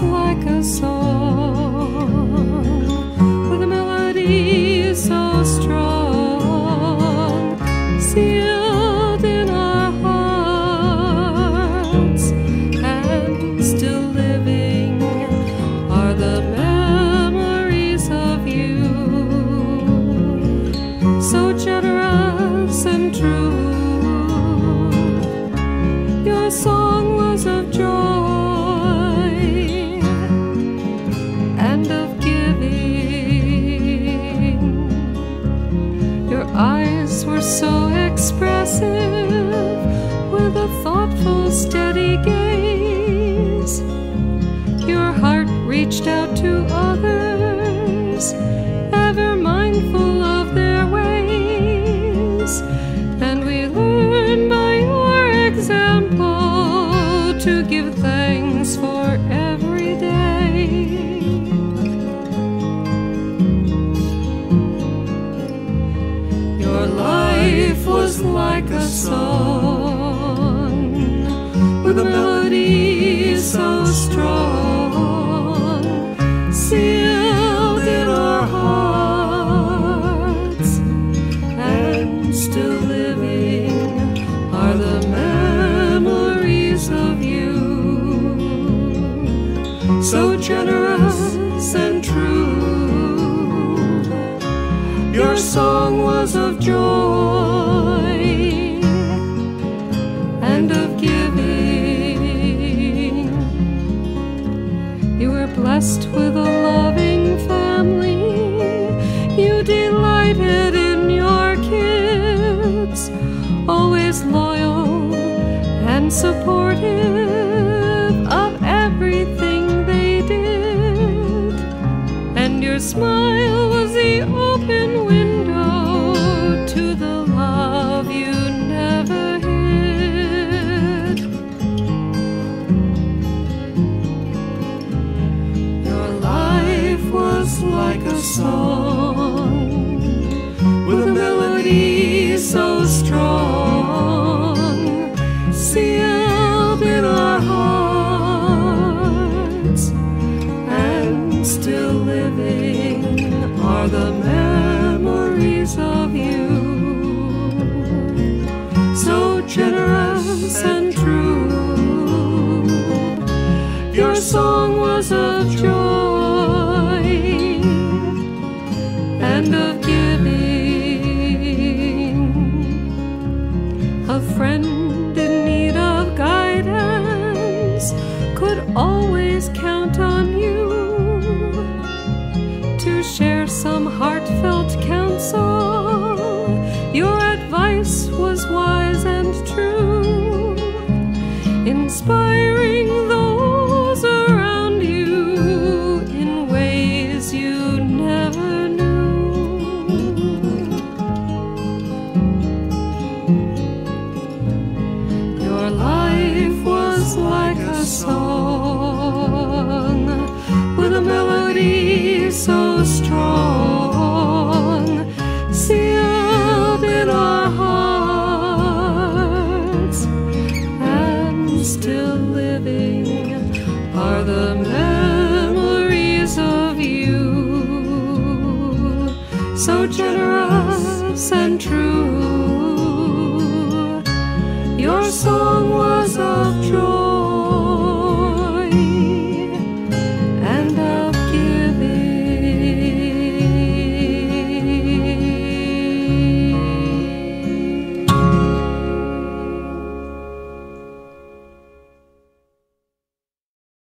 like a song. Expressive with a thoughtful, steady gaze. Your heart reached out to others, ever mindful of their ways. And we learn by your example to give thanks song with a melody so strong, sealed in our hearts, and still living are the memories of you. So generous and true. Your song was of joy You were blessed with a loving family. You delighted in your kids, always loyal and supportive of everything they did. And your smile was the open song. With a melody so strong, sealed in our hearts and still living are the memories of you. So generous and true, your song was of joy always count on you to share some heartfelt counsel. Your advice was wise and true, inspiring those around you in ways you never knew. Your life was like a song so strong, sealed in our hearts, and still living are the memories of you. So generous and true. Your song was of joy